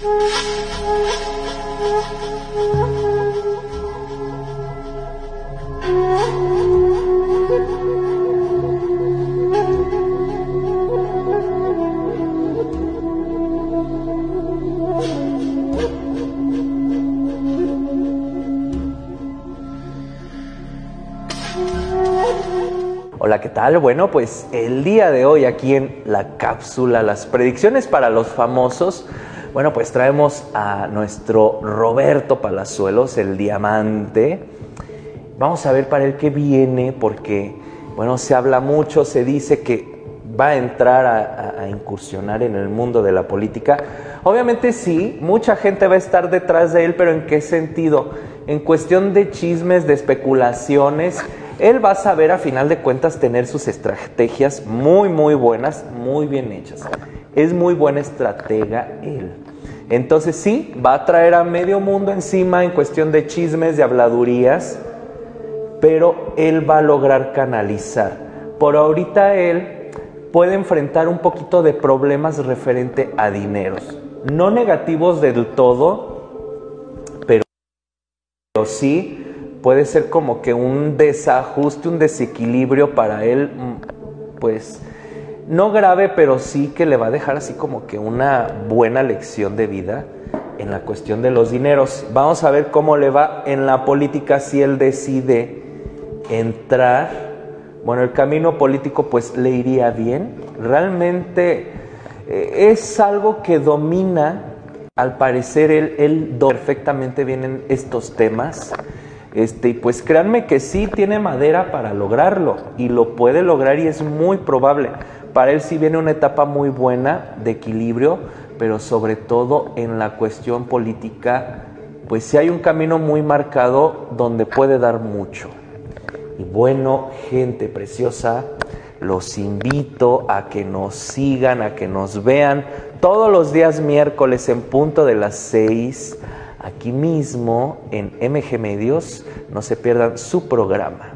Hola, ¿qué tal? Bueno, pues el día de hoy aquí en la cápsula, las predicciones para los famosos, bueno, pues traemos a nuestro Roberto Palazuelos, el diamante. Vamos a ver para él qué viene, porque, bueno, se habla mucho, se dice que va a entrar a, a, incursionar en el mundo de la política. Obviamente sí, mucha gente va a estar detrás de él, pero ¿en qué sentido? En cuestión de chismes, de especulaciones él va a saber a final de cuentas tener sus estrategias muy, muy buenas, muy bien hechas. Es muy buena estratega él. Entonces sí, va a traer a medio mundo encima en cuestión de chismes, de habladurías, pero él va a lograr canalizar. Por ahorita él puede enfrentar un poquito de problemas referente a dineros. No negativos del todo, pero sí puede ser como que un desajuste, un desequilibrio para él, pues no grave, pero sí que le va a dejar así como que una buena lección de vida en la cuestión de los dineros. Vamos a ver cómo le va en la política si él decide entrar. Bueno, el camino político pues le iría bien. Realmente eh, es algo que domina, al parecer él, él perfectamente bien en estos temas. Este, pues créanme que sí tiene madera para lograrlo y lo puede lograr y es muy probable. Para él sí viene una etapa muy buena de equilibrio, pero sobre todo en la cuestión política, pues sí hay un camino muy marcado donde puede dar mucho. Y bueno, gente preciosa, los invito a que nos sigan, a que nos vean todos los días miércoles en punto de las seis aquí mismo en MG Medios. No se pierdan su programa.